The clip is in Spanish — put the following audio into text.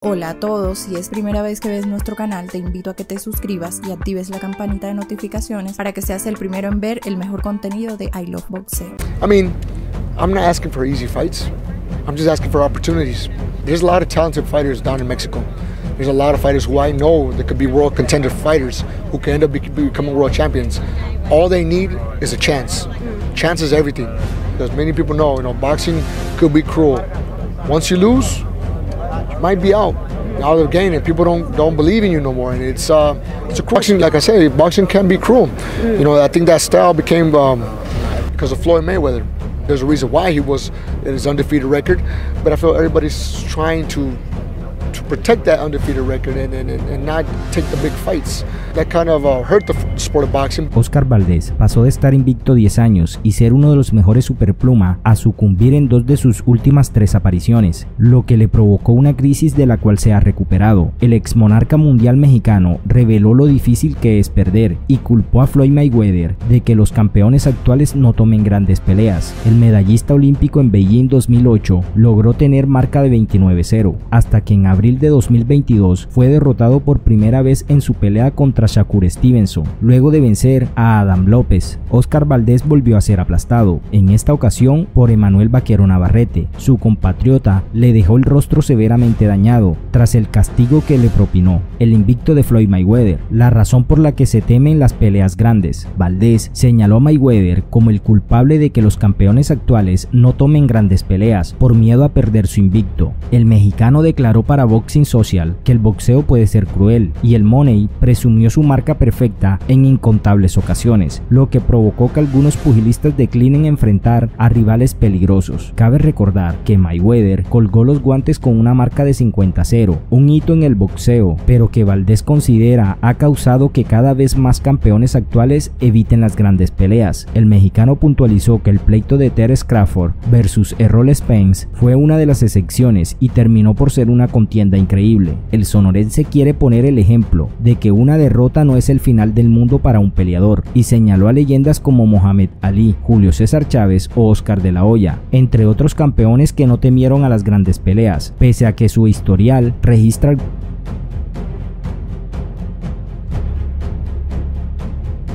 Hola a todos, si es primera vez que ves nuestro canal, te invito a que te suscribas y actives la campanita de notificaciones para que seas el primero en ver el mejor contenido de I Love Boxeo. I mean, I'm not asking for easy fights. I'm just asking for opportunities. There's a lot of talented fighters down in Mexico. There's a lot of fighters who I know that could be world contender fighters who can end up becoming world champions. All they need is a chance. Chance is everything. As many people know, you know, boxing could be cruel. Once you lose, might be out, out of the game, and people don't don't believe in you no more. And it's uh, it's a boxing, like I say, boxing can be cruel. You know, I think that style became um, because of Floyd Mayweather. There's a reason why he was in his undefeated record, but I feel everybody's trying to protect that undefeated record and, and, and not take the big fights. That kind of uh, hurt the sport of boxing. Oscar Valdés pasó de estar invicto 10 años y ser uno de los mejores superpluma a sucumbir en dos de sus últimas tres apariciones, lo que le provocó una crisis de la cual se ha recuperado. El ex monarca mundial mexicano reveló lo difícil que es perder y culpó a Floyd Mayweather de que los campeones actuales no tomen grandes peleas. El medallista olímpico en Beijing 2008 logró tener marca de 29-0, hasta que en abril de 2022 fue derrotado por primera vez en su pelea contra Shakur Stevenson. Luego de vencer a Adam López, Oscar Valdés volvió a ser aplastado, en esta ocasión por Emanuel Vaquero Navarrete. Su compatriota le dejó el rostro severamente dañado tras el castigo que le propinó, el invicto de Floyd Mayweather, la razón por la que se temen las peleas grandes. Valdés señaló a Mayweather como el culpable de que los campeones actuales no tomen grandes peleas por miedo a perder su invicto. El mexicano declaró para Boxing Social que el boxeo puede ser cruel y el Money presumió su marca perfecta en incontables ocasiones, lo que provocó que algunos pugilistas declinen enfrentar a rivales peligrosos. Cabe recordar que Mayweather colgó los guantes con una marca de 50-0, un hito en el boxeo, pero que Valdés considera ha causado que cada vez más campeones actuales eviten las grandes peleas. El mexicano puntualizó que el pleito de Terence Crawford versus Errol Spence fue una de las excepciones y terminó por ser una contienda increíble. El sonorense quiere poner el ejemplo de que una derrota no es el final del mundo para un peleador y señaló a leyendas como Mohamed Ali, Julio César Chávez o Oscar de la Hoya, entre otros campeones que no temieron a las grandes peleas, pese a que su historial registra